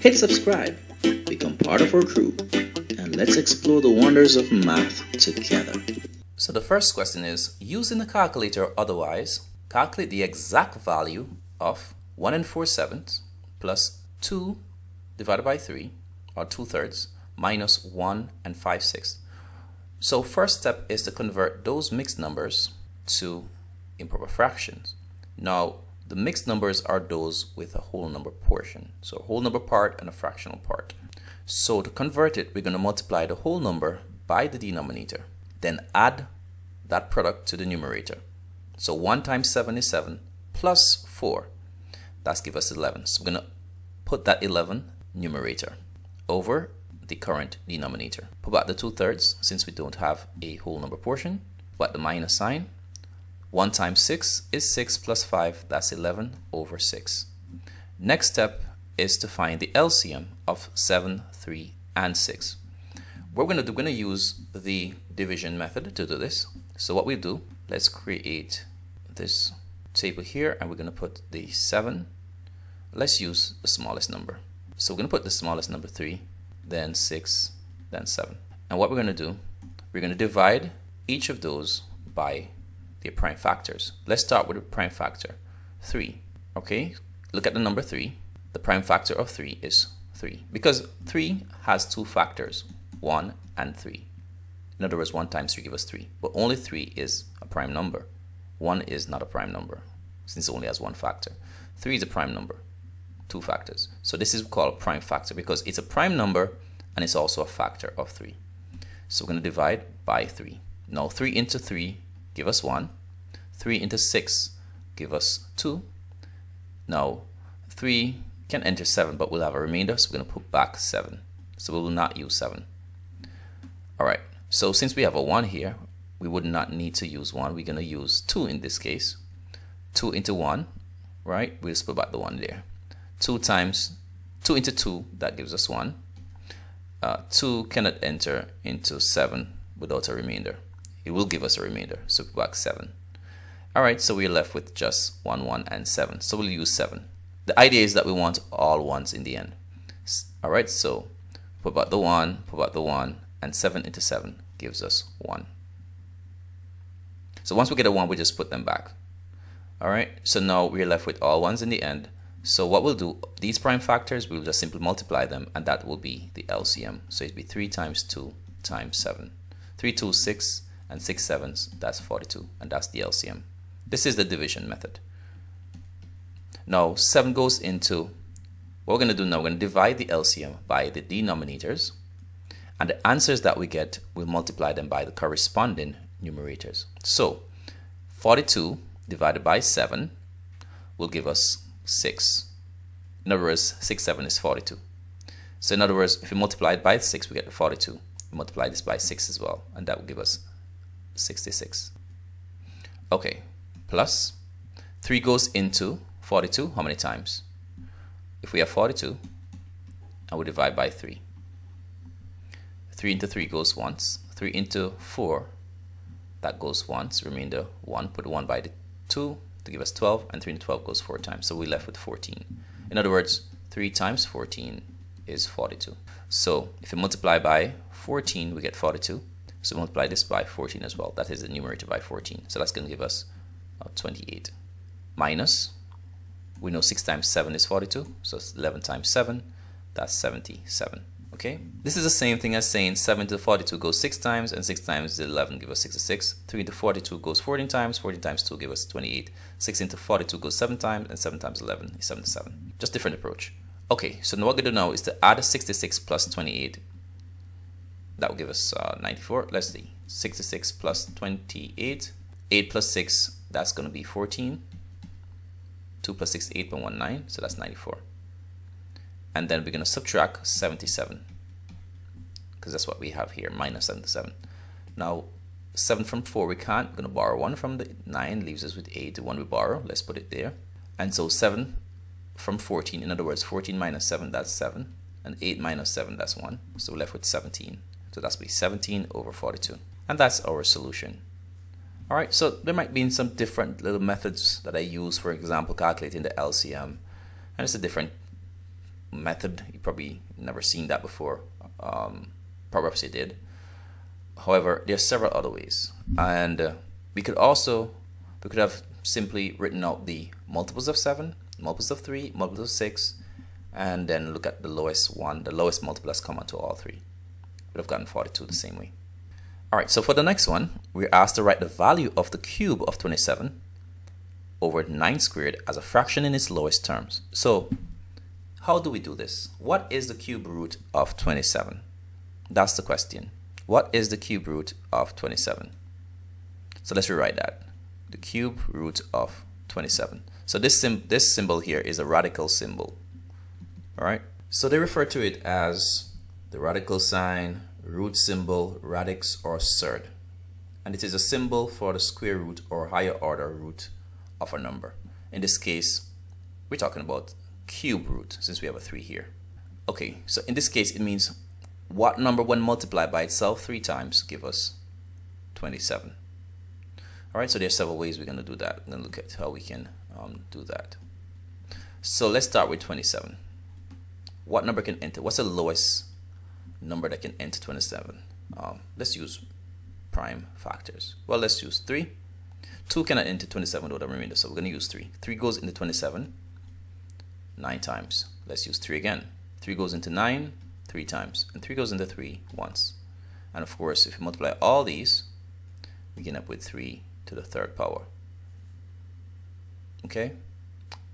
Hit subscribe, become part of our crew, and let's explore the wonders of math together. So the first question is, using the calculator or otherwise, calculate the exact value of 1 and 4 sevenths plus 2 divided by 3, or 2 thirds, minus 1 and 5 sixths. So first step is to convert those mixed numbers to improper fractions. Now, the mixed numbers are those with a whole number portion. So a whole number part and a fractional part. So to convert it, we're going to multiply the whole number by the denominator. Then add that product to the numerator. So 1 times 7 is 7 plus 4. That's give us 11. So we're going to put that 11 numerator over the current denominator. Put back the 2 thirds since we don't have a whole number portion. Put the minus sign 1 times 6 is 6 plus 5, that's 11 over 6. Next step is to find the LCM of 7, 3, and 6. We're going to we're going to use the division method to do this. So what we do, let's create this table here and we're going to put the 7. Let's use the smallest number. So we're going to put the smallest number 3, then 6, then 7. And what we're going to do, we're going to divide each of those by the prime factors. Let's start with the prime factor, 3. Okay, look at the number 3. The prime factor of 3 is 3 because 3 has two factors, 1 and 3. In other words, 1 times 3 gives us 3, but only 3 is a prime number. 1 is not a prime number since it only has one factor. 3 is a prime number, two factors. So this is called a prime factor because it's a prime number and it's also a factor of 3. So we're going to divide by 3. Now 3 into 3 give us 1. 3 into 6 give us 2. Now 3 can enter 7 but we'll have a remainder so we're going to put back 7. So we will not use 7. Alright, so since we have a 1 here, we would not need to use 1. We're going to use 2 in this case. 2 into 1, right? We'll put back the 1 there. 2 times 2 into 2, that gives us 1. Uh, 2 cannot enter into 7 without a remainder it will give us a remainder. So we back 7. Alright, so we're left with just 1, 1, and 7. So we'll use 7. The idea is that we want all ones in the end. Alright, so put back the 1, put back the 1, and 7 into 7 gives us 1. So once we get a 1, we just put them back. Alright, so now we're left with all ones in the end. So what we'll do, these prime factors, we'll just simply multiply them, and that will be the LCM. So it'd be 3 times 2 times 7. 3, 2, 6, and 6 sevenths, that's 42, and that's the LCM. This is the division method. Now, 7 goes into, what we're going to do now, we're going to divide the LCM by the denominators, and the answers that we get, we'll multiply them by the corresponding numerators. So, 42 divided by 7 will give us 6. In other words, 6, 7 is 42. So in other words, if we multiply it by 6, we get 42. We multiply this by 6 as well, and that will give us 66. Okay, plus 3 goes into 42. How many times? If we have 42, I we divide by 3. 3 into 3 goes once. 3 into 4, that goes once. Remainder 1. Put 1 by the 2 to give us 12, and 3 into 12 goes 4 times. So we're left with 14. In other words, 3 times 14 is 42. So if you multiply by 14, we get 42. So multiply this by 14 as well. That is the numerator by 14. So that's going to give us uh, 28. Minus, we know 6 times 7 is 42. So 11 times 7, that's 77. Okay, this is the same thing as saying 7 to 42 goes 6 times, and 6 times 11 gives us 66. 3 into 42 goes 14 times, 14 times 2 gives us 28. 16 to 42 goes 7 times, and 7 times 11 is 77. Just different approach. Okay, so now what we're going to do now is to add 66 plus 28 that will give us uh, 94. Let's see. 66 plus 28. 8 plus 6, that's going to be 14. 2 plus 6, 8.19, so that's 94. And then we're going to subtract 77, because that's what we have here, minus 77. Now, 7 from 4 we can't, we're going to borrow 1 from the 9, leaves us with 8, the one we borrow, let's put it there. And so 7 from 14, in other words, 14 minus 7, that's 7, and 8 minus 7, that's 1, so we're left with 17. So that's be 17 over 42. And that's our solution. All right, so there might be some different little methods that I use, for example, calculating the LCM. And it's a different method. You probably never seen that before. Um, perhaps you did. However, there are several other ways. And uh, we could also, we could have simply written out the multiples of 7, multiples of 3, multiples of 6, and then look at the lowest one, the lowest multiple that's common to all three. We'd have gotten 42 the same way. Alright, so for the next one, we're asked to write the value of the cube of 27 over 9 squared as a fraction in its lowest terms. So, how do we do this? What is the cube root of 27? That's the question. What is the cube root of 27? So let's rewrite that. The cube root of 27. So this, sim this symbol here is a radical symbol. Alright? So they refer to it as the radical sign, root symbol, radix, or surd. And it is a symbol for the square root or higher order root of a number. In this case, we're talking about cube root since we have a 3 here. Okay, so in this case it means what number when multiplied by itself three times give us 27. Alright, so there's several ways we're going to do that. Then look at how we can um, do that. So let's start with 27. What number can enter? What's the lowest number that can enter 27. Um, let's use prime factors. Well, let's use 3. 2 cannot enter 27 without a remainder, so we're going to use 3. 3 goes into 27 9 times. Let's use 3 again. 3 goes into 9 3 times, and 3 goes into 3 once. And of course, if you multiply all these, we end up with 3 to the third power. Okay?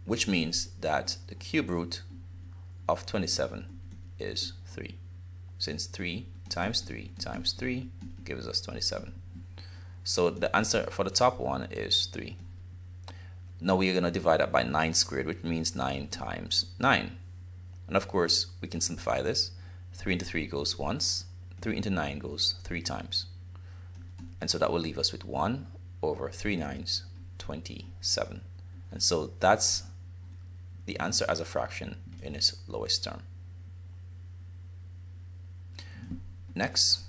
Which means that the cube root of 27 is 3 since 3 times 3 times 3 gives us 27. So the answer for the top one is 3. Now we're going to divide that by 9 squared, which means 9 times 9. And of course, we can simplify this. 3 into 3 goes once, 3 into 9 goes 3 times. And so that will leave us with 1 over 3 nines, 27. And so that's the answer as a fraction in its lowest term. Next,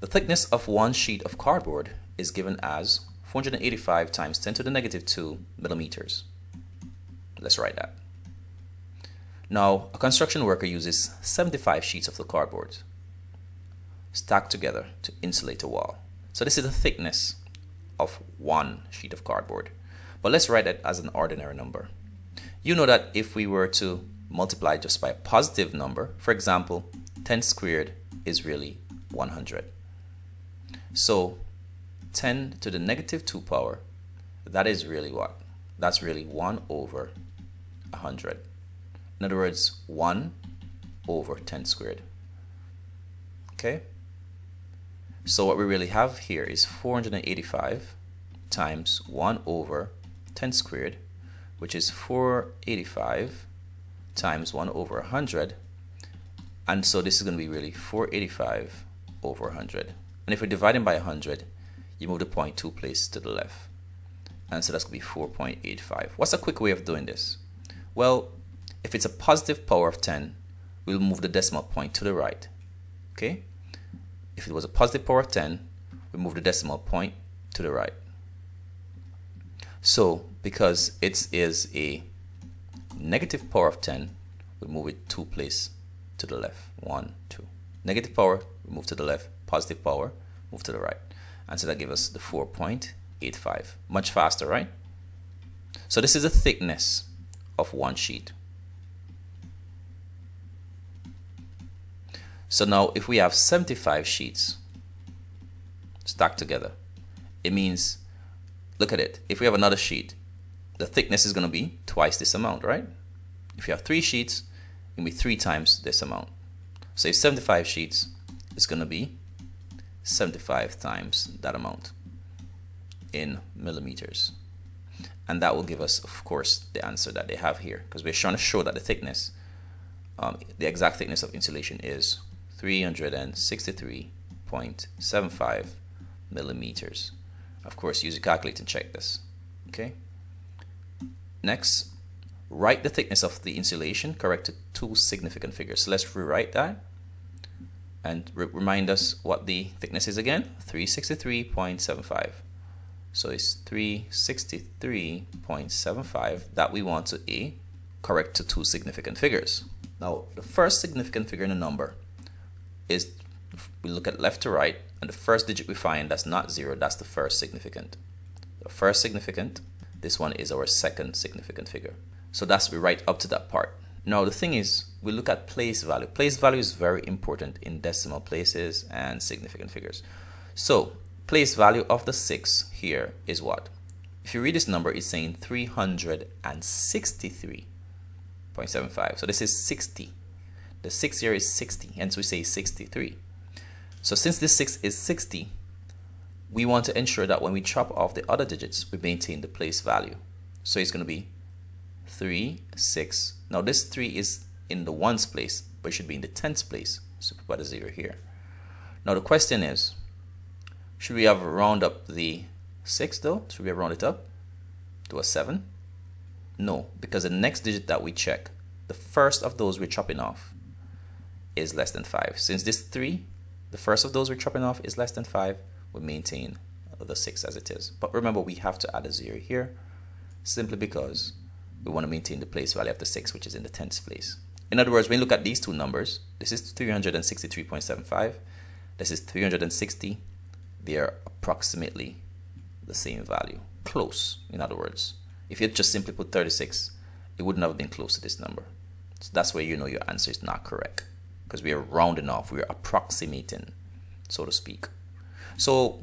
the thickness of one sheet of cardboard is given as 485 times 10 to the negative 2 millimeters. Let's write that. Now, a construction worker uses 75 sheets of the cardboard stacked together to insulate a wall. So this is the thickness of one sheet of cardboard. But let's write it as an ordinary number. You know that if we were to multiply just by a positive number, for example, 10 squared is really 100. So 10 to the negative 2 power, that is really what? That's really 1 over 100. In other words, 1 over 10 squared. Okay? So what we really have here is 485 times 1 over 10 squared, which is 485 times 1 over 100, and so this is going to be really 485 over 100. And if we're dividing by 100, you move the point two places to the left. And so that's going to be 4.85. What's a quick way of doing this? Well, if it's a positive power of 10, we'll move the decimal point to the right. Okay? If it was a positive power of 10, we move the decimal point to the right. So, because it is a negative power of 10, we move it two places to the left. One, two. Negative power, move to the left. Positive power, move to the right. And so that gives us the 4.85. Much faster, right? So this is the thickness of one sheet. So now if we have 75 sheets stacked together, it means, look at it. If we have another sheet, the thickness is going to be twice this amount, right? If you have three sheets, be three times this amount. So if 75 sheets, it's going to be 75 times that amount in millimeters. And that will give us, of course, the answer that they have here because we're trying to show that the thickness, um, the exact thickness of insulation is 363.75 millimeters. Of course, use a calculator to check this. Okay. Next, write the thickness of the insulation correct to two significant figures. So let's rewrite that. and re remind us what the thickness is again. 363.75 so it's 363.75 that we want to a correct to two significant figures. Now the first significant figure in a number is we look at left to right and the first digit we find that's not zero that's the first significant. The first significant this one is our second significant figure so that's we right up to that part now the thing is, we look at place value. Place value is very important in decimal places and significant figures. So place value of the 6 here is what? If you read this number, it's saying 363.75. So this is 60. The 6 here is 60, hence we say 63. So since this 6 is 60, we want to ensure that when we chop off the other digits, we maintain the place value. So it's going to be 3, 6. Now this 3 is in the ones place, but it should be in the tens place. So put a 0 here. Now the question is, should we have round up the 6 though? Should we have round it up to a 7? No, because the next digit that we check, the first of those we're chopping off is less than 5. Since this 3, the first of those we're chopping off is less than 5, we maintain the 6 as it is. But remember, we have to add a 0 here simply because we want to maintain the place value of the 6, which is in the tens place. In other words, when you look at these two numbers, this is 363.75, this is 360, they are approximately the same value. Close, in other words. If you just simply put 36, it would not have been close to this number. So that's where you know your answer is not correct. Because we are rounding off, we are approximating, so to speak. So,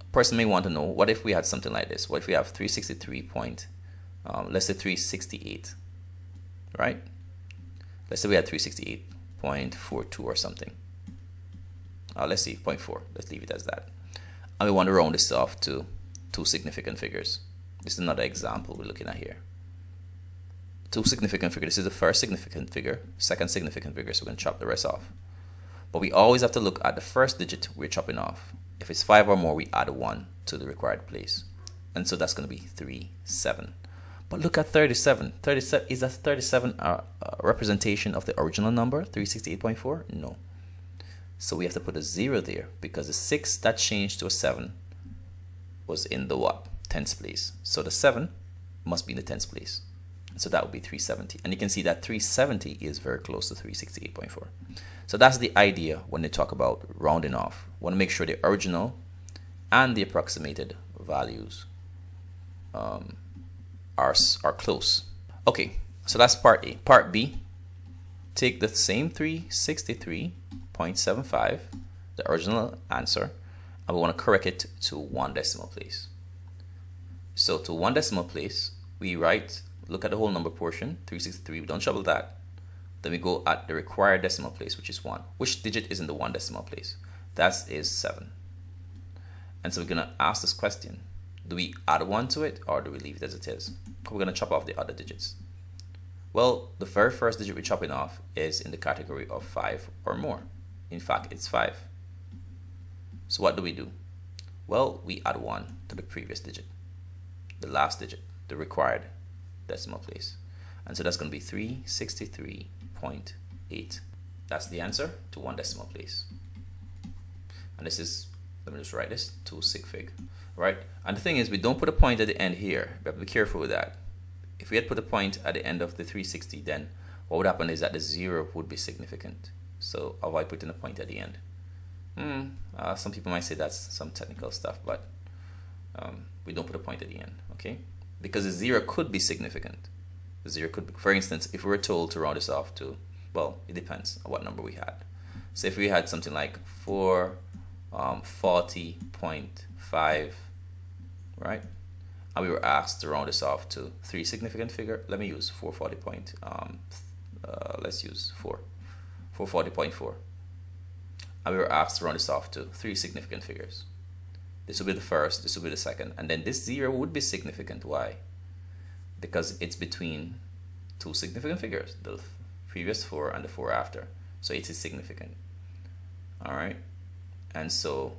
a person may want to know, what if we had something like this? What if we have 363 um, let's say 368, right? Let's say we had 368.42 or something. Uh, let's see, 0.4. Let's leave it as that. And we want to round this off to two significant figures. This is another example we're looking at here. Two significant figures. This is the first significant figure, second significant figure, so we're going to chop the rest off. But we always have to look at the first digit we're chopping off. If it's 5 or more, we add 1 to the required place. And so that's going to be 3, 7. But look at 37. 37 is that 37 a, uh, uh, representation of the original number, 368.4? No. So we have to put a 0 there because the 6 that changed to a 7 was in the what? Tens place. So the 7 must be in the tens place. So that would be 370. And you can see that 370 is very close to 368.4. So that's the idea when they talk about rounding off. want to make sure the original and the approximated values um, are, are close. Okay, so that's part A. Part B, take the same 363.75, the original answer, and we want to correct it to one decimal place. So to one decimal place, we write, look at the whole number portion, 363, we don't trouble that. Then we go at the required decimal place, which is 1. Which digit is in the one decimal place? That is 7. And so we're going to ask this question. Do we add 1 to it or do we leave it as it is? we're going to chop off the other digits. Well, the very first digit we're chopping off is in the category of 5 or more. In fact, it's 5. So what do we do? Well, we add 1 to the previous digit, the last digit, the required decimal place. And so that's going to be 363.8. That's the answer to one decimal place. And this is, let me just write this, 2 sig fig right? And the thing is, we don't put a point at the end here. We have to be careful with that. If we had put a point at the end of the 360, then what would happen is that the zero would be significant. So avoid putting a point at the end. Hmm, uh, some people might say that's some technical stuff, but um, we don't put a point at the end, okay? Because the zero could be significant. The zero could be, for instance, if we were told to round this off to, well, it depends on what number we had. So if we had something like 4, um, 40.5 right? And we were asked to round this off to three significant figure. Let me use 440 point, um, uh, let's use 4, 440.4. And we were asked to round this off to three significant figures. This will be the first, this will be the second, and then this zero would be significant. Why? Because it's between two significant figures, the previous four and the four after. So it is significant. All right. And so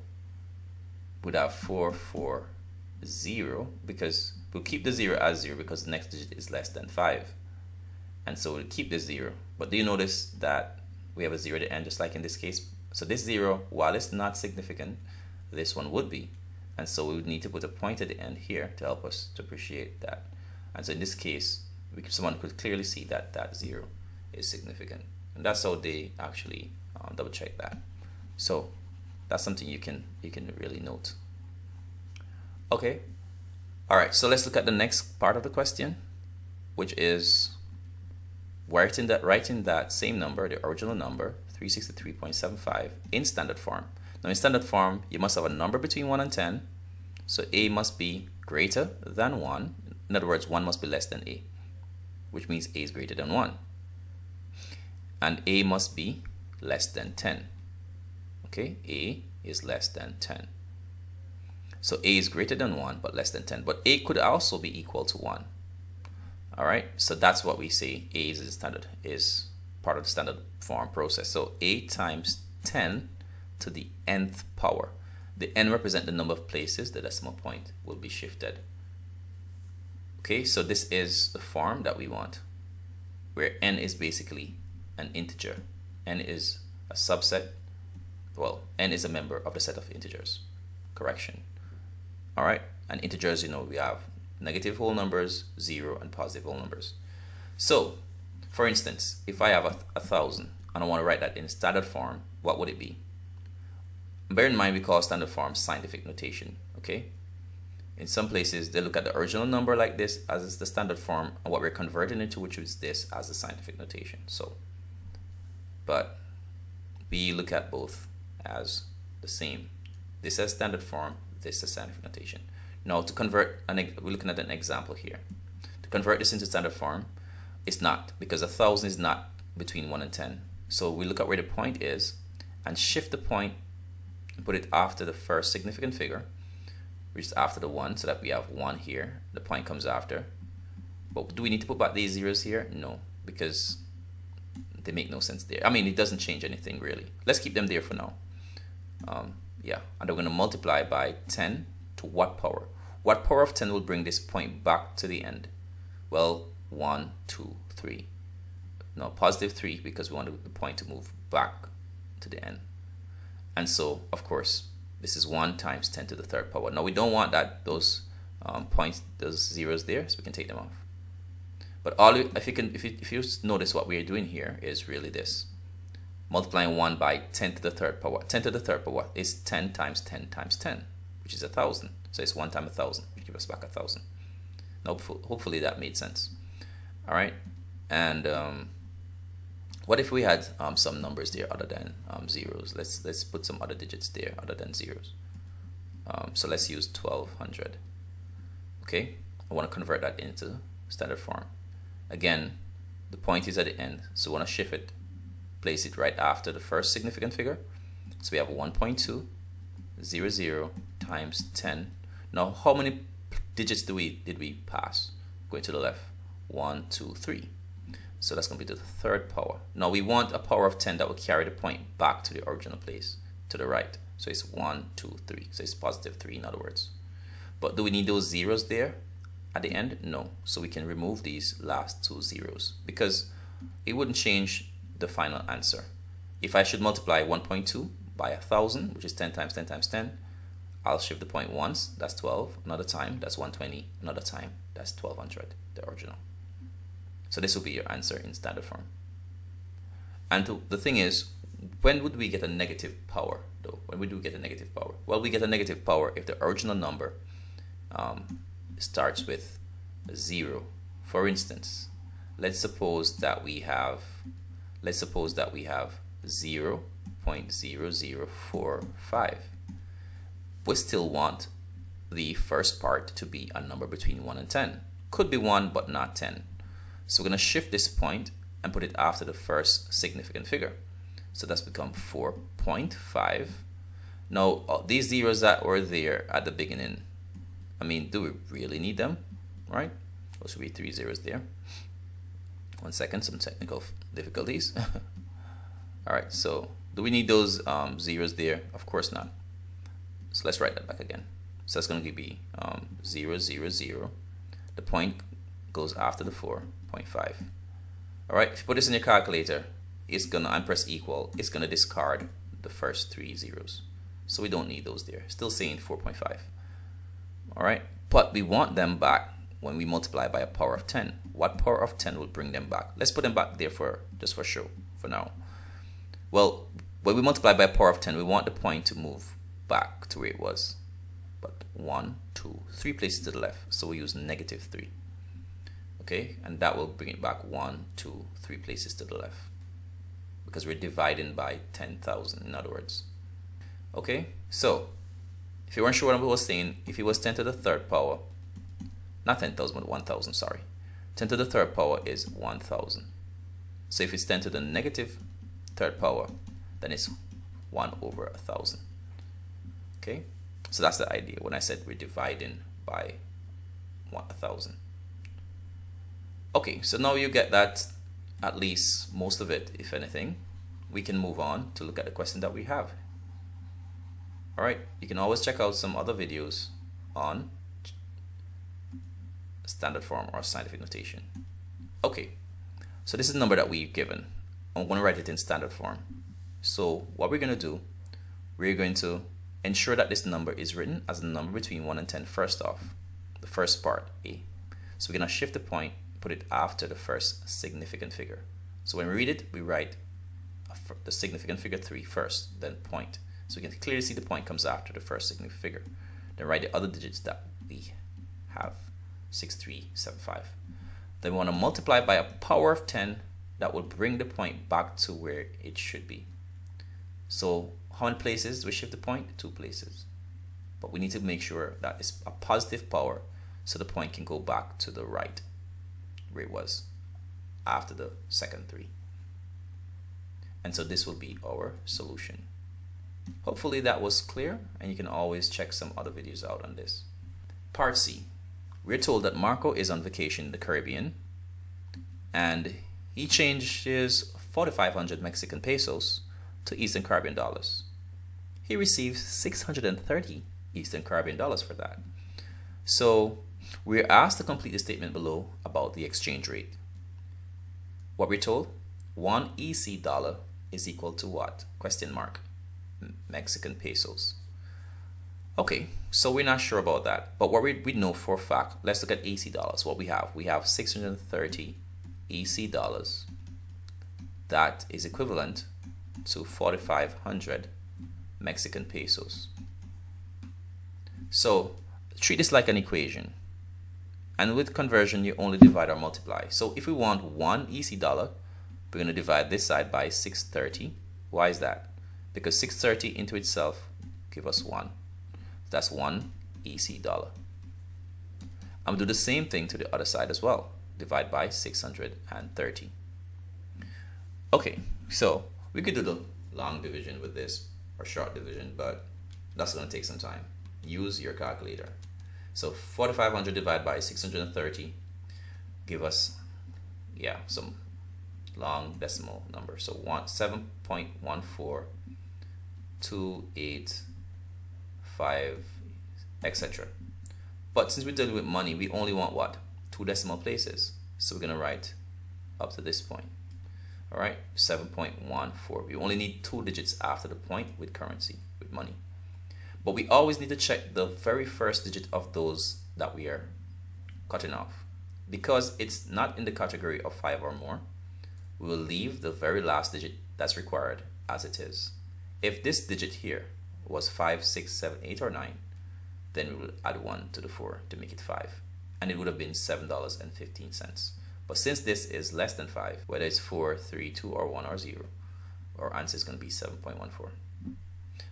we'd have 4, 4, 0 because we'll keep the 0 as 0 because the next digit is less than 5. And so we'll keep the 0. But do you notice that we have a 0 at the end just like in this case So this 0, while it's not significant, this one would be. And so we would need to put a point at the end here to help us to appreciate that. And so in this case, we, someone could clearly see that that 0 is significant. And that's how they actually um, double check that. So that's something you can you can really note. Okay. All right, so let's look at the next part of the question, which is writing that writing that same number, the original number, 363.75 in standard form. Now in standard form, you must have a number between 1 and 10. So a must be greater than 1. In other words, 1 must be less than a, which means a is greater than 1. And a must be less than 10. Okay, a is less than 10. So a is greater than 1 but less than 10. But a could also be equal to 1. Alright, so that's what we say a is standard is part of the standard form process. So a times 10 to the nth power. The n represent the number of places the decimal point will be shifted. Okay, so this is the form that we want, where n is basically an integer. n is a subset, well, n is a member of the set of integers. Correction. All right, and integers, you know, we have negative whole numbers, zero, and positive whole numbers. So, for instance, if I have a, a thousand and I want to write that in standard form, what would it be? Bear in mind we call standard form scientific notation, okay? In some places, they look at the original number like this as the standard form and what we're converting into, which is this as the scientific notation. So, but we look at both as the same. This is standard form, this is scientific notation. Now to convert, an, we're looking at an example here. To convert this into standard form, it's not because a thousand is not between 1 and 10. So we look at where the point is and shift the point and put it after the first significant figure, which is after the 1, so that we have 1 here. The point comes after. But do we need to put back these zeros here? No, because they make no sense there. I mean, it doesn't change anything really. Let's keep them there for now. Um, yeah, and we're going to multiply by 10 to what power? What power of 10 will bring this point back to the end? Well, 1, 2, 3. No, positive 3 because we want the point to move back to the end. And so, of course, this is 1 times 10 to the third power. Now, we don't want that those um, points, those zeros there, so we can take them off. But all if you can, if you, if you notice what we're doing here is really this. Multiplying 1 by 10 to the third power. 10 to the third power is 10 times 10 times 10, which is a 1,000. So it's 1 times a 1,000, which gives us back a 1,000. Now, hopefully that made sense. All right. And um, what if we had um, some numbers there other than um, zeros? Let's, let's put some other digits there other than zeros. Um, so let's use 1200. Okay. I want to convert that into standard form. Again, the point is at the end, so we want to shift it, place it right after the first significant figure. So we have 1.2, 0, 0 times 10. Now, how many digits do we did we pass? Going to the left, 1, 2, 3. So that's going to be the third power. Now we want a power of 10 that will carry the point back to the original place, to the right. So it's 1, 2, 3. So it's positive 3 in other words. But do we need those zeros there? at the end? No. So we can remove these last two zeros because it wouldn't change the final answer. If I should multiply 1.2 by 1000, which is 10 times 10 times 10, I'll shift the point once, that's 12, another time, that's 120, another time, that's 1200, the original. So this will be your answer in standard form. And the thing is, when would we get a negative power though? When would we get a negative power? Well, we get a negative power if the original number um, starts with zero. For instance, let's suppose that we have let's suppose that we have 0 0.0045. We still want the first part to be a number between 1 and 10. Could be 1 but not 10. So we're going to shift this point and put it after the first significant figure. So that's become 4.5. Now, uh, these zeros that were there at the beginning I mean, do we really need them? Right? Those should be three zeros there. One second, some technical difficulties. All right, so do we need those um, zeros there? Of course not. So let's write that back again. So that's going to be um, 0, 0, 0. The point goes after the 4.5. All right, if you put this in your calculator, it's going to, and press equal, it's going to discard the first three zeros. So we don't need those there. Still saying 4.5. All right, but we want them back when we multiply by a power of 10. What power of 10 will bring them back? Let's put them back there for just for show for now. Well, when we multiply by a power of 10, we want the point to move back to where it was. But one, two, three places to the left. So we use negative 3. Okay, and that will bring it back one, two, three places to the left. Because we're dividing by 10,000 in other words. Okay, so if you weren't sure what I was saying, if it was 10 to the third power, not 10,000, but 1,000, sorry. 10 to the third power is 1,000. So if it's 10 to the negative third power, then it's 1 over a 1,000. Okay, so that's the idea when I said we're dividing by 1,000. Okay, so now you get that at least most of it, if anything. We can move on to look at the question that we have. Alright, you can always check out some other videos on standard form or scientific notation. Okay, so this is the number that we've given. I'm going to write it in standard form. So what we're going to do, we're going to ensure that this number is written as a number between 1 and 10 first off, the first part, A. So we're going to shift the point, put it after the first significant figure. So when we read it, we write the significant figure 3 first, then point. So we can clearly see the point comes after the first significant figure. Then write the other digits that we have, 6375. Then we want to multiply by a power of 10 that will bring the point back to where it should be. So how many places do we shift the point? Two places. But we need to make sure that it's a positive power so the point can go back to the right where it was after the second three. And so this will be our solution. Hopefully that was clear and you can always check some other videos out on this. Part C. We're told that Marco is on vacation in the Caribbean and he changed his 4,500 Mexican pesos to Eastern Caribbean dollars. He receives 630 Eastern Caribbean dollars for that. So we're asked to complete the statement below about the exchange rate. What we're told, one EC dollar is equal to what? Question mark. Mexican pesos. Okay, so we're not sure about that. But what we, we know for a fact, let's look at EC dollars. What we have, we have 630 EC dollars. That is equivalent to 4,500 Mexican pesos. So treat this like an equation. And with conversion, you only divide or multiply. So if we want one EC dollar, we're going to divide this side by 630. Why is that? Because 630 into itself give us 1. That's 1 EC dollar. I'm to do the same thing to the other side as well. Divide by 630. Okay, so we could do the long division with this or short division, but that's going to take some time. Use your calculator. So 4500 divided by 630 give us, yeah, some long decimal number. So one, 7.14285, etc. But since we're dealing with money, we only want what? Two decimal places. So we're going to write up to this point. All right, 7.14. We only need two digits after the point with currency, with money. But we always need to check the very first digit of those that we are cutting off. Because it's not in the category of 5 or more, we will leave the very last digit that's required as it is. If this digit here was 5, 6, 7, 8, or 9, then we will add 1 to the 4 to make it 5. And it would have been $7.15. But since this is less than 5, whether it's 4, 3, 2, or 1, or 0, our answer is going to be 7.14.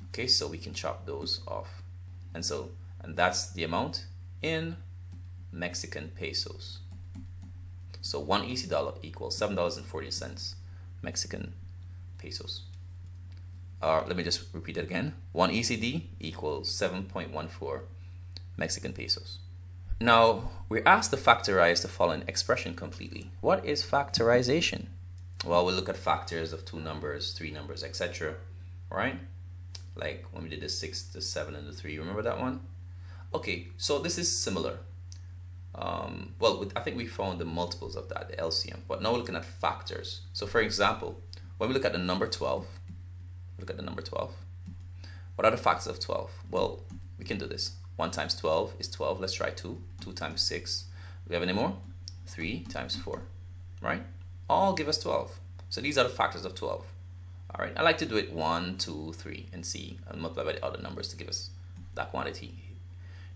Okay, so we can chop those off. And so, and that's the amount in Mexican pesos. So one EC dollar equals $7.40 Mexican pesos. Uh, let me just repeat it again. One ECD equals 7.14 Mexican pesos. Now, we're asked to factorize the following expression completely. What is factorization? Well, we'll look at factors of two numbers, three numbers, etc. Right? Like when we did the 6, the 7, and the 3. Remember that one? Okay, so this is similar. Um, well, I think we found the multiples of that, the LCM. But now we're looking at factors. So for example, when we look at the number 12, look at the number 12. What are the factors of 12? Well, we can do this. 1 times 12 is 12. Let's try 2. 2 times 6. Do we have any more? 3 times 4. Right? All give us 12. So these are the factors of 12. All right, I like to do it 1, 2, 3, and see, and multiply by the other numbers to give us that quantity.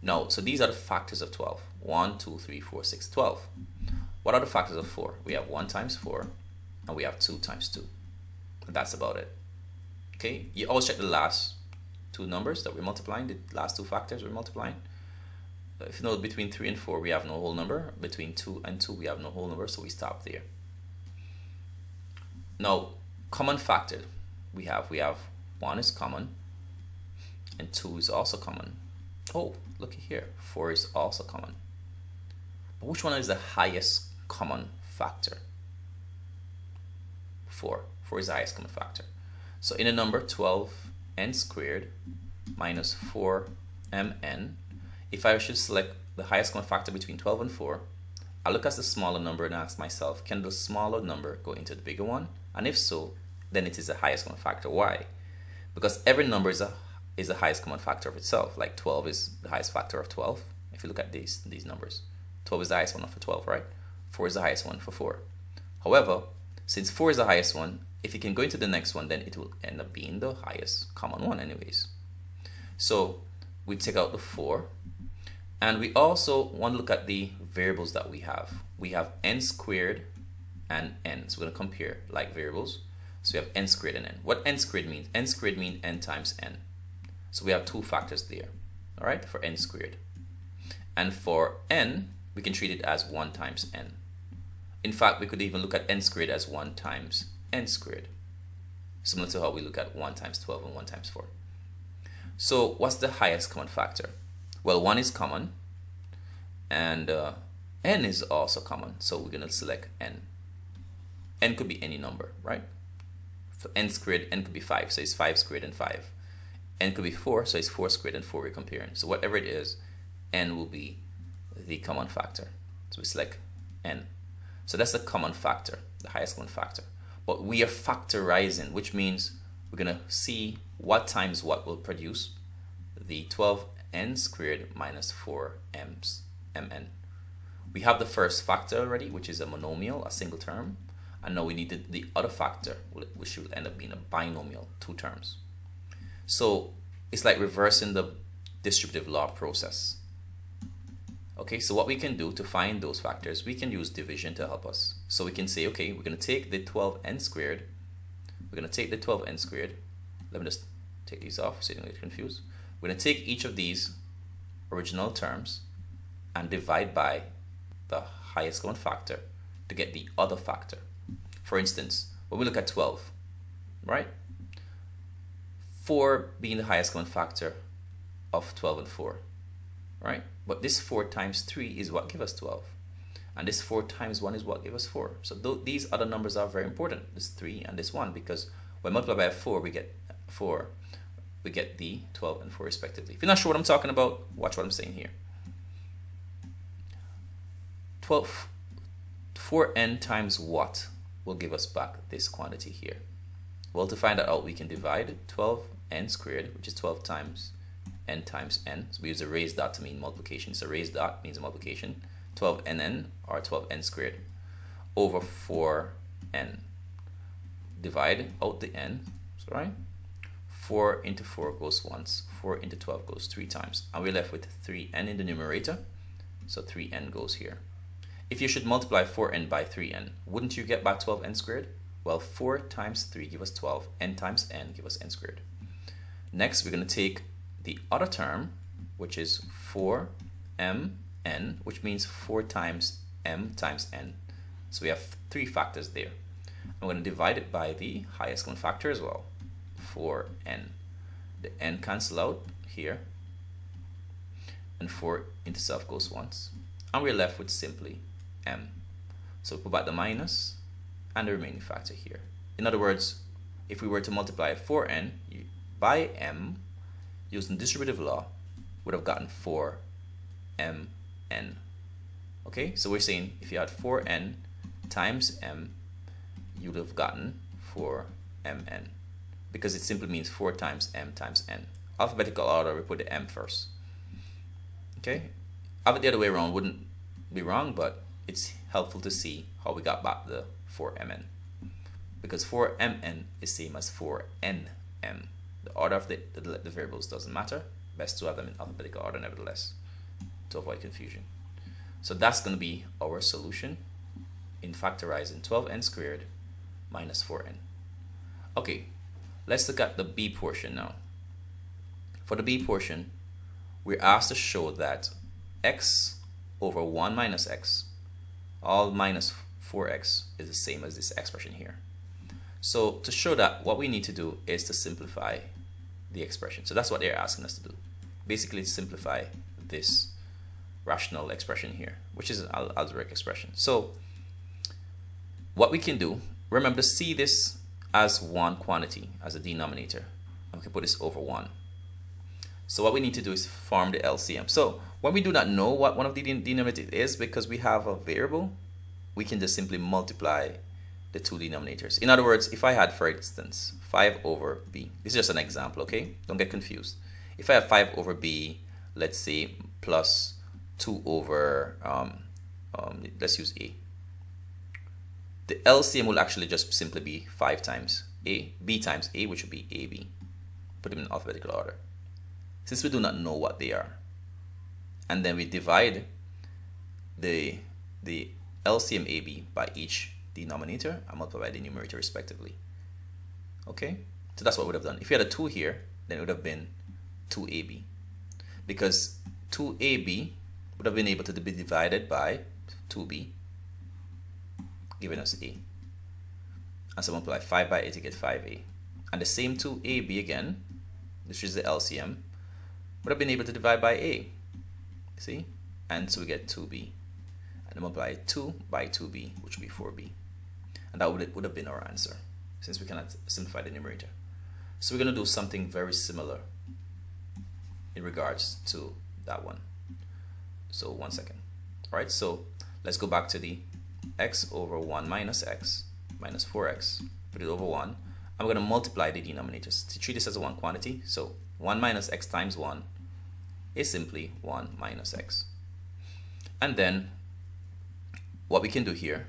No, so these are the factors of 12. 1, 2, 3, 4, 6, 12. What are the factors of 4? We have 1 times 4, and we have 2 times 2. And that's about it. Okay, you always check the last two numbers that we're multiplying, the last two factors we're multiplying. If you know between 3 and 4 we have no whole number, between 2 and 2 we have no whole number, so we stop there. Now, common factor we have, we have 1 is common, and 2 is also common. Oh, look here, 4 is also common. But which one is the highest common factor? 4. 4 is the highest common factor. So in a number 12n squared minus 4mn, if I should select the highest common factor between 12 and 4, I look at the smaller number and ask myself, can the smaller number go into the bigger one? And if so, then it is the highest common factor. Why? Because every number is a is the highest common factor of itself. Like 12 is the highest factor of 12. If you look at these these numbers, 12 is the highest one for 12, right? 4 is the highest one for 4. However, since 4 is the highest one, if you can go into the next one, then it will end up being the highest common one anyways. So we take out the 4. And we also want to look at the variables that we have. We have n squared and n. So we're going to compare like variables. So we have n squared and n. What n squared means? n squared means n times n. So we have two factors there, all right, for n squared. And for n, we can treat it as 1 times n. In fact, we could even look at n squared as 1 times n squared, similar to how we look at 1 times 12 and 1 times 4. So what's the highest common factor? Well, 1 is common, and uh, n is also common, so we're going to select n. n could be any number, right? For n squared, n could be 5, so it's 5 squared and 5. n could be 4, so it's 4 squared and 4 we're comparing. So whatever it is, n will be the common factor. So we select n. So that's the common factor, the highest common factor. But we are factorizing, which means we're going to see what times what will produce the 12n squared minus 4m's mn. We have the first factor already, which is a monomial, a single term. And now we need the, the other factor, which will end up being a binomial, two terms. So it's like reversing the distributive law process. Okay, so what we can do to find those factors, we can use division to help us. So we can say, okay, we're going to take the 12n squared. We're going to take the 12n squared. Let me just take these off so you don't get confused. We're going to take each of these original terms and divide by the highest common factor to get the other factor. For instance, when we look at 12, right? 4 being the highest common factor of 12 and 4, right? But this 4 times 3 is what gives us 12. And this 4 times 1 is what gives us 4. So th these other numbers are very important, this 3 and this 1, because when multiplied by 4, we get 4. We get the 12 and 4 respectively. If you're not sure what I'm talking about, watch what I'm saying here. 12, 4n times what will give us back this quantity here? Well, to find that out, we can divide 12n squared, which is 12 times n times n. So we use a raised dot to mean multiplication. So raised dot means multiplication. 12nn or 12n squared over 4n. Divide out the n, so right? 4 into 4 goes once, 4 into 12 goes 3 times. And we're left with 3n in the numerator, so 3n goes here. If you should multiply 4n by 3n, wouldn't you get back 12n squared? Well, 4 times 3 give us 12, n times n give us n squared. Next, we're going to take the other term, which is 4mn, which means 4 times m times n. So we have three factors there. I'm going to divide it by the highest common factor as well, 4n. The n cancel out here, and 4 into self goes once. And we're left with simply m. So put back the minus and the remaining factor here. In other words, if we were to multiply 4n by m, using distributive law, would have gotten 4mn. Okay, so we're saying if you had 4n times m, you'd have gotten 4mn. because it simply means 4 times m times n. Alphabetical order, we put the m first. Okay? The other way around wouldn't be wrong, but it's helpful to see how we got back the 4mn. Because 4mn is same as 4nm. The order of the, the, the variables doesn't matter. Best to have them in alphabetical order nevertheless to avoid confusion. So that's going to be our solution in factorizing 12n squared minus 4n. Okay, let's look at the b portion now. For the b portion, we're asked to show that x over 1 minus x, all minus 4x, is the same as this expression here. So to show that, what we need to do is to simplify the expression. So that's what they're asking us to do. Basically, to simplify this rational expression here, which is an algebraic expression. So what we can do, remember see this as one quantity, as a denominator. We can put this over 1. So what we need to do is form the LCM. So when we do not know what one of the denominators is because we have a variable, we can just simply multiply the two denominators. In other words, if I had, for instance, 5 over b, this is just an example, okay? Don't get confused. If I have 5 over b, let's say, plus 2 over, um, um, let's use A. The LCM will actually just simply be 5 times A, B times A, which would be AB. Put them in alphabetical order. Since we do not know what they are, and then we divide the, the LCM AB by each denominator and multiply by the numerator respectively. Okay, so that's what we would have done. If you had a 2 here, then it would have been 2AB. Because 2AB would have been able to be divided by 2b, giving us a. And so multiply 5 by a to get 5a. And the same 2ab again, which is the LCM, would have been able to divide by a. See? And so we get 2b. And multiply 2 by 2b, which would be 4b. And that would, would have been our answer, since we cannot simplify the numerator. So we're going to do something very similar in regards to that one. So one second. All right, so let's go back to the x over 1 minus x minus 4x, put it over 1. I'm going to multiply the denominators to treat this as a one quantity. So 1 minus x times 1 is simply 1 minus x. And then what we can do here,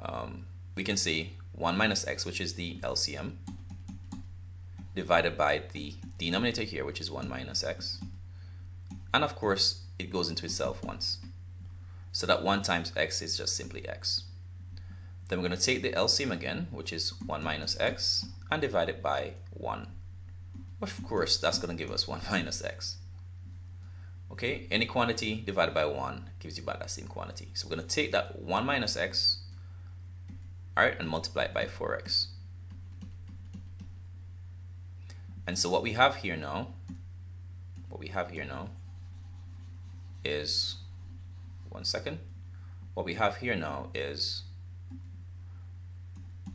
um, we can say 1 minus x, which is the LCM, divided by the denominator here, which is 1 minus x. And of course, it goes into itself once. So that 1 times x is just simply x. Then we're going to take the LCM again, which is 1 minus x, and divide it by 1. Of course, that's going to give us 1 minus x. Okay, any quantity divided by 1 gives you back that same quantity. So we're going to take that 1 minus x, and multiply it by 4x. And so what we have here now, what we have here now is, one second, what we have here now is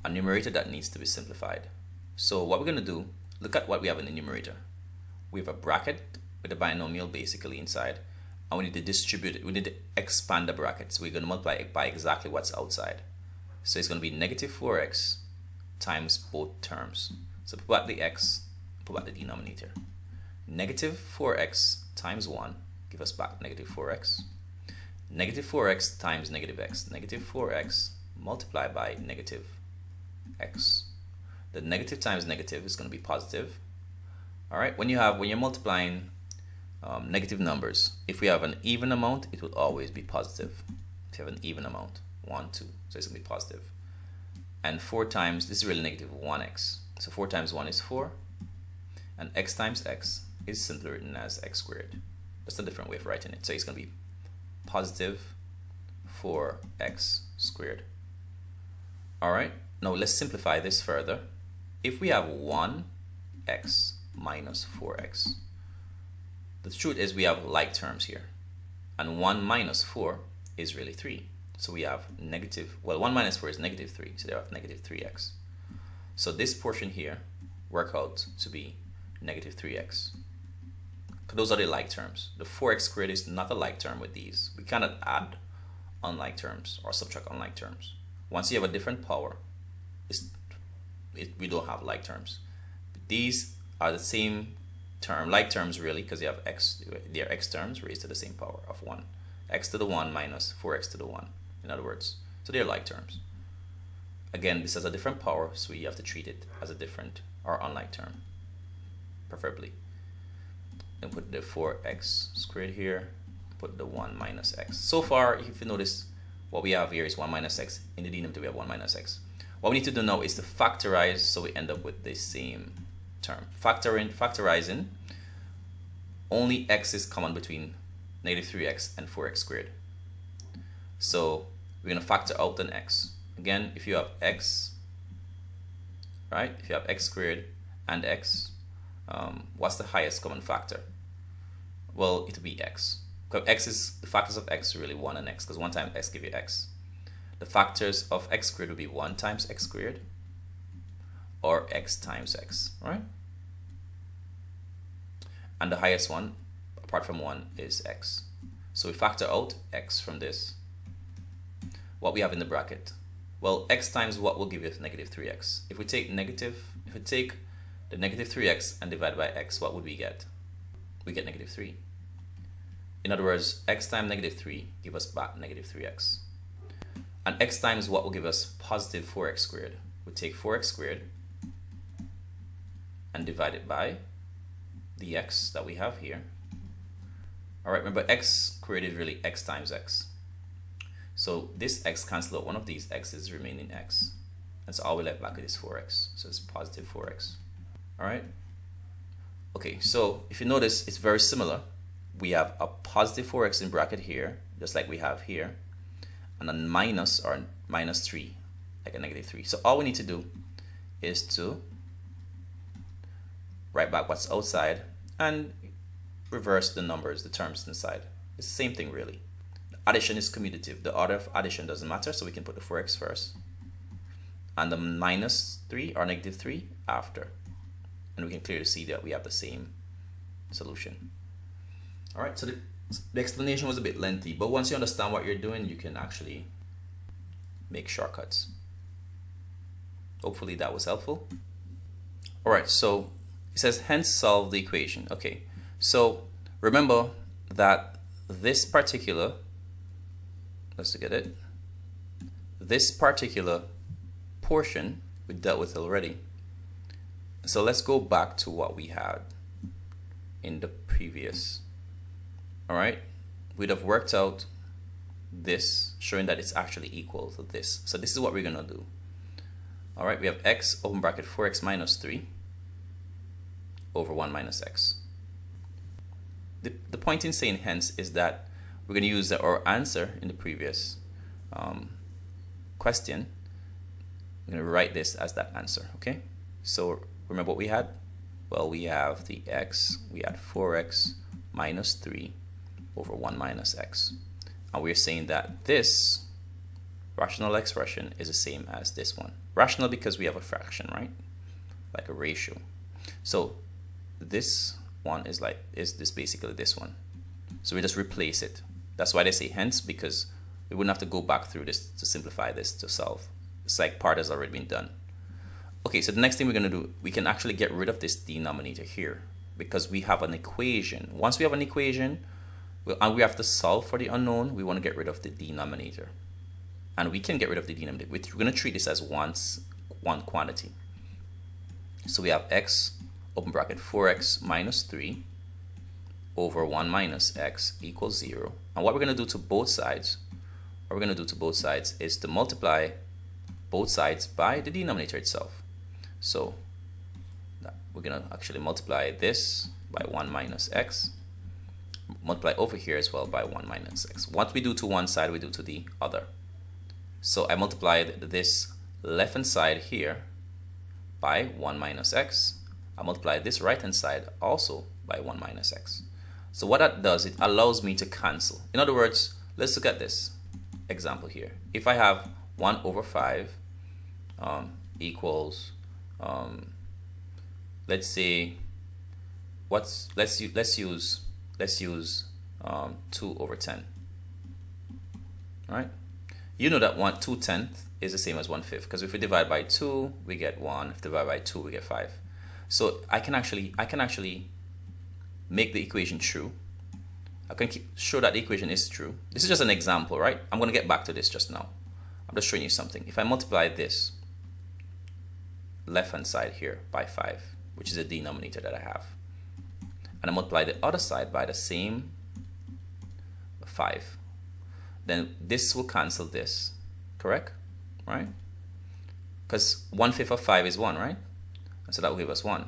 a numerator that needs to be simplified. So what we're going to do, look at what we have in the numerator. We have a bracket with a binomial basically inside, and we need to distribute it, we need to expand the bracket. So we're going to multiply it by exactly what's outside. So it's going to be negative 4x times both terms. So put back the x, put back the denominator. Negative 4x times 1 give us back negative 4x. Negative 4x times negative x. Negative 4x multiplied by negative x. The negative times negative is going to be positive. All right, when you have when you're multiplying um, negative numbers, if we have an even amount, it will always be positive. If you have an even amount, 1, 2, so it's going to be positive. And 4 times, this is really negative 1x. So 4 times 1 is 4. And x times x is simply written as x squared. That's a different way of writing it. So it's going to be positive 4x squared. All right, now let's simplify this further. If we have 1x minus 4x, the truth is we have like terms here. And 1 minus 4 is really 3. So we have negative, well 1 minus 4 is negative 3, so they have negative 3x. So this portion here work out to be negative 3x those are the like terms. The 4x squared is not a like term with these. We cannot add unlike terms or subtract unlike terms. Once you have a different power, it, we don't have like terms. these are the same term, like terms really, because they have x, they are x terms raised to the same power of 1. x to the 1 minus 4x to the 1, in other words. So they're like terms. Again, this has a different power, so you have to treat it as a different or unlike term, preferably. And put the 4x squared here, put the 1 minus x. So far, if you notice, what we have here is 1 minus x. In the denominator, we have 1 minus x. What we need to do now is to factorize so we end up with the same term. Factoring, factorizing, only x is common between negative 3x and 4x squared. So we're going to factor out an x. Again, if you have x, right, if you have x squared and x, um, what's the highest common factor? Well, it'll be x. Because x is, the factors of x are really 1 and x, because 1 times x give you x. The factors of x squared will be 1 times x squared, or x times x, right? And the highest one, apart from 1, is x. So we factor out x from this. What we have in the bracket? Well, x times what will give us negative 3x? If we take negative, if we take the negative 3x and divide by x, what would we get? We get negative 3. In other words, x times negative 3 give us back negative 3x. And x times what will give us positive 4x squared. We take 4x squared and divide it by the x that we have here. Alright, remember x squared is really x times x. So this x cancel out one of these x's remaining x. So all we left back is 4x. So it's positive 4x. Alright? Okay, so if you notice, it's very similar. We have a positive 4x in bracket here, just like we have here, and a minus or minus 3, like a negative 3. So all we need to do is to write back what's outside and reverse the numbers, the terms inside. It's the same thing really. Addition is commutative. The order of addition doesn't matter, so we can put the 4x first. And the minus 3 or negative 3 after. And we can clearly see that we have the same solution. Alright, so the, the explanation was a bit lengthy, but once you understand what you're doing, you can actually make shortcuts. Hopefully that was helpful. Alright, so it says hence solve the equation. Okay, so remember that this particular, let's get it, this particular portion we dealt with already. So let's go back to what we had in the previous. All right, we'd have worked out this, showing that it's actually equal to this. So this is what we're gonna do. All right, we have x open bracket 4x minus 3 over 1 minus x. The, the point in saying hence is that we're going to use our answer in the previous um, question. We're going to write this as that answer, okay? So remember what we had? Well, we have the x, we had 4x minus 3 over 1 minus x. And we're saying that this rational expression is the same as this one. Rational because we have a fraction, right? Like a ratio. So this one is like is this basically this one so we just replace it that's why they say hence because we wouldn't have to go back through this to simplify this to solve. It's like part has already been done. Okay so the next thing we're going to do we can actually get rid of this denominator here because we have an equation. Once we have an equation and we have to solve for the unknown we want to get rid of the denominator. And we can get rid of the denominator. We're going to treat this as once one quantity. So we have x open bracket 4x minus 3 over 1 minus x equals 0. And what we're going to do to both sides, what we're going to do to both sides is to multiply both sides by the denominator itself. So we're going to actually multiply this by 1 minus x, multiply over here as well by 1 minus x. What we do to one side, we do to the other. So I multiplied this left hand side here by 1 minus x I multiply this right hand side also by 1 minus x. So what that does, it allows me to cancel. In other words, let's look at this example here. If I have 1 over 5 um, equals, um, let's say, what's let's let's use let's use um, 2 over 10. All right? You know that 1 2 tenth is the same as 1 fifth because if we divide by 2, we get 1. If we divide by 2, we get 5. So I can actually I can actually make the equation true. I can keep, show that the equation is true. This is just an example, right? I'm going to get back to this just now. I'm just showing you something. If I multiply this left hand side here by 5, which is a denominator that I have, and I multiply the other side by the same 5, then this will cancel this, correct? Right? Because 1 fifth of 5 is 1, right? So that will give us 1.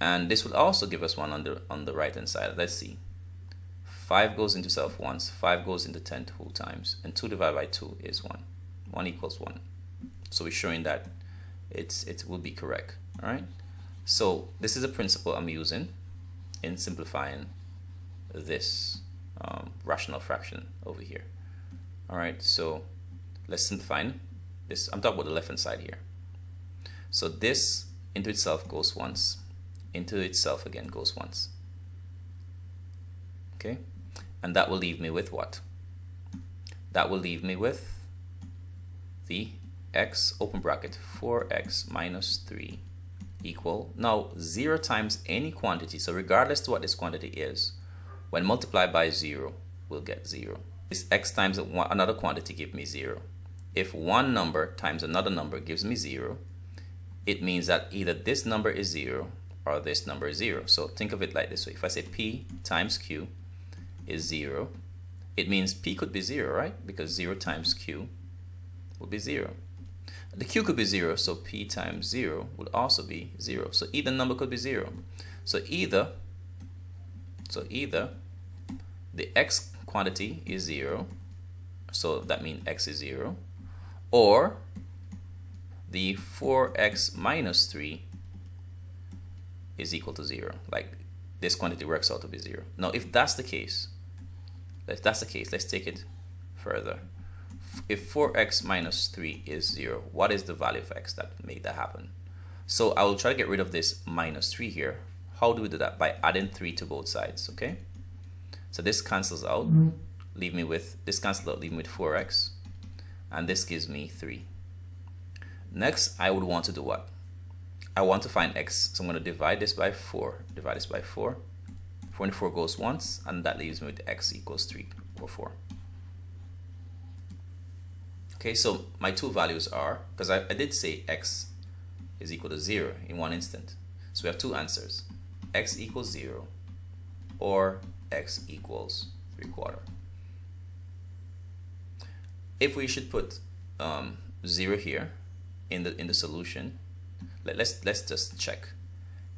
And this will also give us 1 on the, on the right hand side. Let's see. 5 goes into self once, 5 goes into 10 two times, and 2 divided by 2 is 1. 1 equals 1. So we're showing that it's, it will be correct. All right. So this is a principle I'm using in simplifying this um, rational fraction over here. All right. So let's simplify this. I'm talking about the left hand side here. So this into itself goes once, into itself again goes once. Okay. And that will leave me with what? That will leave me with the x open bracket 4x minus 3 equal now 0 times any quantity so regardless to what this quantity is when multiplied by 0 we'll get 0 this x times another quantity give me 0 if one number times another number gives me 0 it means that either this number is 0 or this number is 0 so think of it like this way if I say p times q is 0, it means P could be 0, right? Because 0 times Q would be 0. The Q could be 0, so P times 0 would also be 0. So either number could be 0. So either, so either the X quantity is 0, so that means X is 0, or the 4X minus 3 is equal to 0. Like this quantity works out to be 0. Now if that's the case, if that's the case, let's take it further. If 4x minus 3 is 0, what is the value of x that made that happen? So I will try to get rid of this minus 3 here. How do we do that? By adding 3 to both sides, okay? So this cancels out, mm-hmm. leave me with, this cancels out, leave me with 4x, and this gives me 3. Next, I would want to do what? I want to find x, so I'm going to divide this by 4, divide this by 4, 4 and 4 goes once, and that leaves me with x equals 3 over 4. Okay, so my two values are, because I, I did say x is equal to 0 in one instant. So we have two answers, x equals 0 or x equals 3 quarter. If we should put um, 0 here in the in the solution, let, let's let's just check.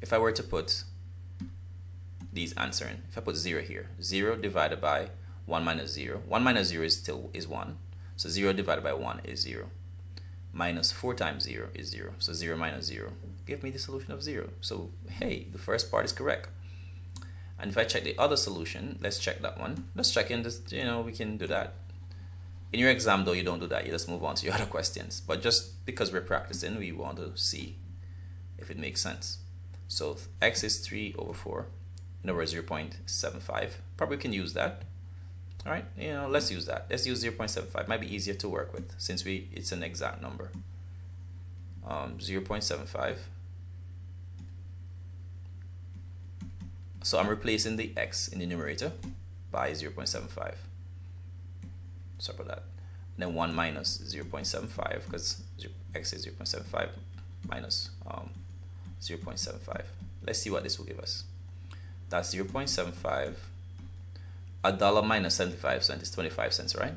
If I were to put these answering. If I put 0 here, 0 divided by 1 minus 0. 1 minus 0 is still is 1. So 0 divided by 1 is 0. Minus 4 times 0 is 0. So 0 minus 0. Give me the solution of 0. So hey, the first part is correct. And if I check the other solution, let's check that one. Let's check in this, you know, we can do that. In your exam though, you don't do that. You just move on to your other questions. But just because we're practicing, we want to see if it makes sense. So x is 3 over 4 number 0.75 probably can use that. All right you know let's use that. Let's use 0.75 might be easier to work with since we it's an exact number. Um, 0.75 so I'm replacing the x in the numerator by 0.75 sorry about that. And then 1 minus 0.75 because x is 0.75 minus um, 0.75 let's see what this will give us. That's 0.75 a dollar minus 75 cents is 25 cents right?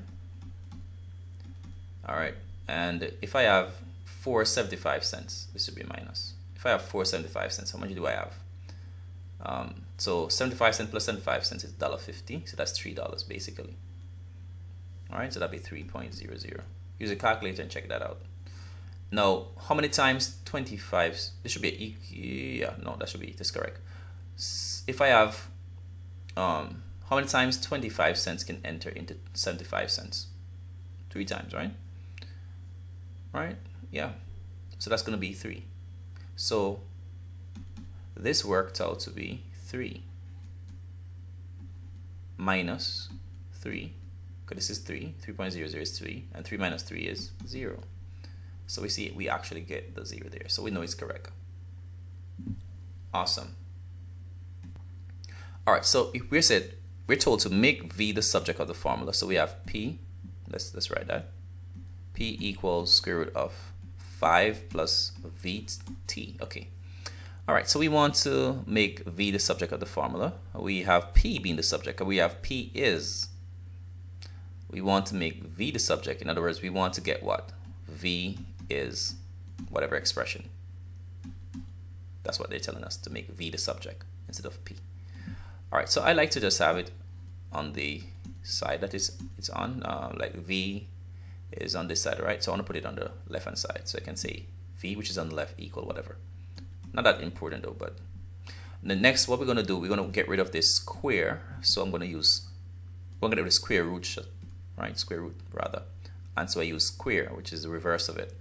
All right. And if I have 475 cents this would be minus. If I have 475 cents how much do I have? Um, so 75 cents plus 75 cents is $1.50 so that's three dollars basically. All right so that'd be 3.00 use a calculator and check that out now how many times 25 this should be yeah no that should be this correct. If I have um, how many times 25 cents can enter into 75 cents? Three times right? Right? Yeah. So that's gonna be three. So this worked out to be 3 minus 3 because this is 3 3.00 is 3 and 3 minus 3 is 0 so we see we actually get the 0 there so we know it's correct Awesome. All right, so we're said we're told to make v the subject of the formula. So we have p, let's let's write that. p equals square root of 5 plus vt. Okay. All right, so we want to make v the subject of the formula. We have p being the subject. We have p is. We want to make v the subject. In other words, we want to get what? v is whatever expression. That's what they're telling us, to make v the subject instead of p. All right, so I like to just have it on the side that is it's on, uh, like v is on this side, right? So I want to put it on the left hand side. So I can say v, which is on the left, equal whatever. Not that important though, but the next, what we're going to do, we're going to get rid of this square. So I'm going to use, we're going to rid of square root, right? Square root rather. And so I use square, which is the reverse of it.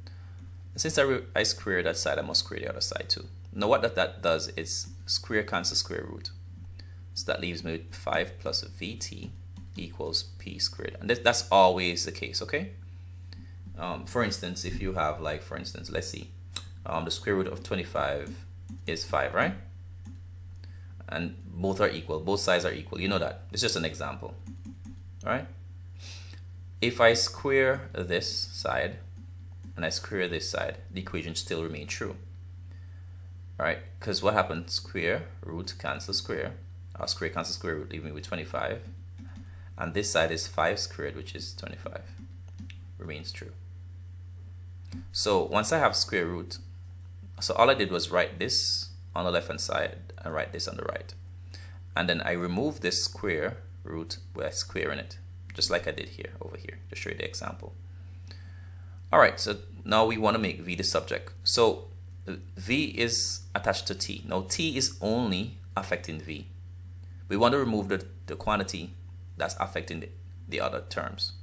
Since I, I square that side, I must square the other side too. Now what that, that does is square cancel square root. So that leaves me with 5 plus vt equals p squared. And that's always the case, okay? Um, for instance, if you have like, for instance, let's see, um, the square root of 25 is 5, right? And both are equal, both sides are equal. You know that. It's just an example, all right? If I square this side and I square this side, the equation still remain true. All right, because what happens? Square root cancel square. Our square cancel square root, leaving me with 25. And this side is 5 squared, which is 25. Remains true. So once I have square root, so all I did was write this on the left hand side and write this on the right. And then I remove this square root by squaring it, just like I did here, over here, to show you the example. All right, so now we want to make V the subject. So V is attached to T. Now T is only affecting V. We want to remove the, the quantity that's affecting the, the other terms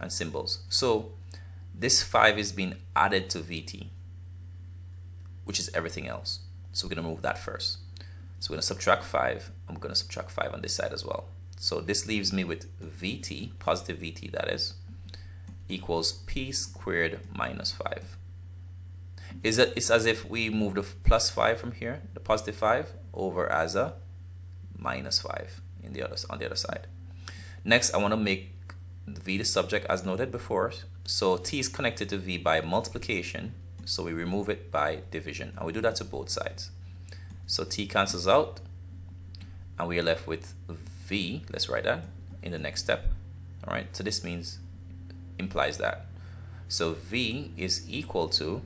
and symbols. So this 5 is being added to VT, which is everything else. So we're going to move that first. So we're going to subtract 5. I'm going to subtract 5 on this side as well. So this leaves me with VT, positive VT that is, equals P squared minus 5. Is it, it's as if we move the plus 5 from here, the positive 5, over as a minus 5 in the other, on the other side. Next, I want to make v the subject as noted before. So t is connected to v by multiplication. So we remove it by division. And we do that to both sides. So t cancels out. And we are left with v, let's write that, in the next step. All right, so this means, implies that. So v is equal to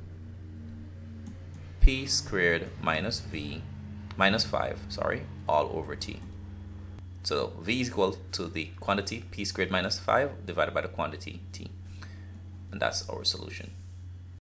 p squared minus v, minus 5, sorry, all over t. So V is equal to the quantity P squared minus 5 divided by the quantity T. And that's our solution.